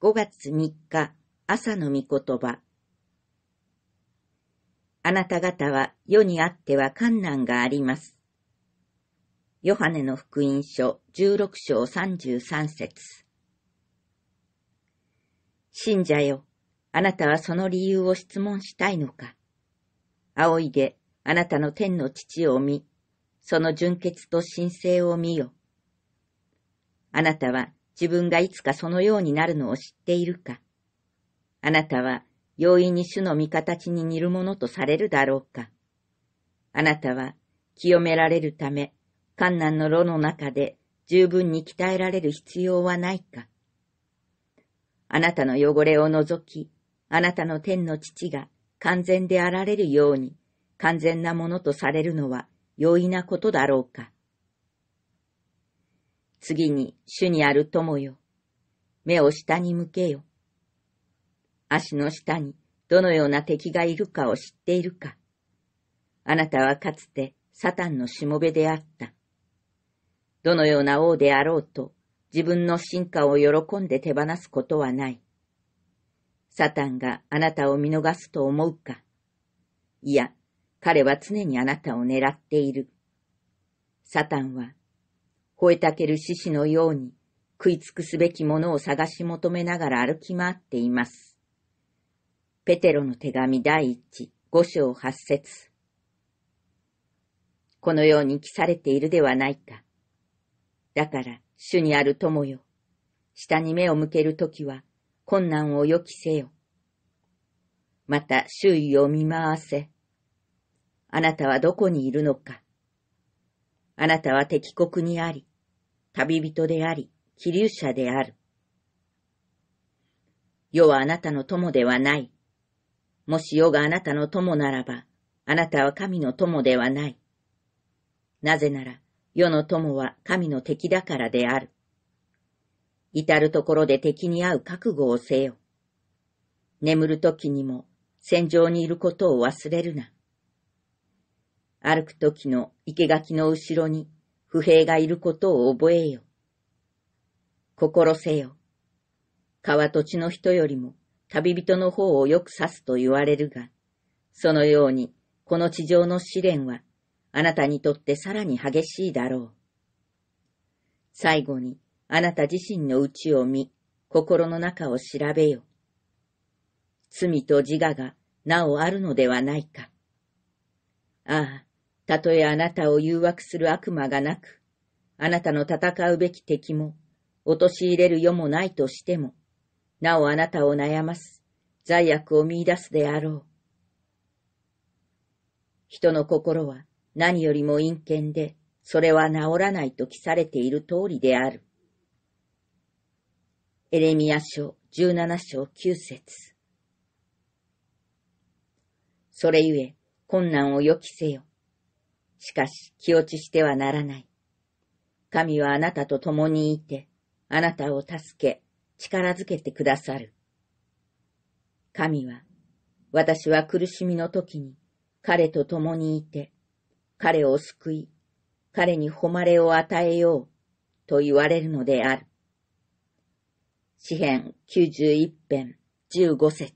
5月3日朝の御言葉あなた方は世にあっては困難があります。ヨハネの福音書16章33節信者よ、あなたはその理由を質問したいのか。仰いであなたの天の父を見、その純潔と神聖を見よ。あなたは自分がいつかそのようになるのを知っているか。あなたは容易に主の御形に似るものとされるだろうか。あなたは清められるため、観難の炉の中で十分に鍛えられる必要はないか。あなたの汚れを除き、あなたの天の父が完全であられるように、完全なものとされるのは容易なことだろうか。次に主にある友よ。目を下に向けよ。足の下にどのような敵がいるかを知っているか。あなたはかつてサタンのしもべであった。どのような王であろうと自分の進化を喜んで手放すことはない。サタンがあなたを見逃すと思うか。いや、彼は常にあなたを狙っている。サタンは、吠えたける獅子のように食い尽くすべきものを探し求めながら歩き回っています。ペテロの手紙第一、五章八節このように記されているではないか。だから、主にある友よ。下に目を向けるときは、困難を予期せよ。また、周囲を見回せ。あなたはどこにいるのか。あなたは敵国にあり、旅人であり、気流者である。世はあなたの友ではない。もし世があなたの友ならば、あなたは神の友ではない。なぜなら、世の友は神の敵だからである。至るところで敵に遭う覚悟をせよ。眠るときにも戦場にいることを忘れるな。歩くときの生垣の後ろに不平がいることを覚えよ。心せよ。川土地の人よりも旅人の方をよく指すと言われるが、そのように、この地上の試練は、あなたにとってさらに激しいだろう。最後に、あなた自身の内を見、心の中を調べよ。罪と自我がなおあるのではないか。ああ、たとえあなたを誘惑する悪魔がなく、あなたの戦うべき敵も、陥れる世もないとしても、なおあなたを悩ます罪悪を見出すであろう。人の心は何よりも陰険で、それは治らないと記されている通りである。エレミア書十七章九節それゆえ、困難を予期せよ。しかし、気落ちしてはならない。神はあなたと共にいて、あなたを助け、力づけてくださる。神は、私は苦しみの時に彼と共にいて、彼を救い、彼に誉れを与えようと言われるのである。詩編91編15節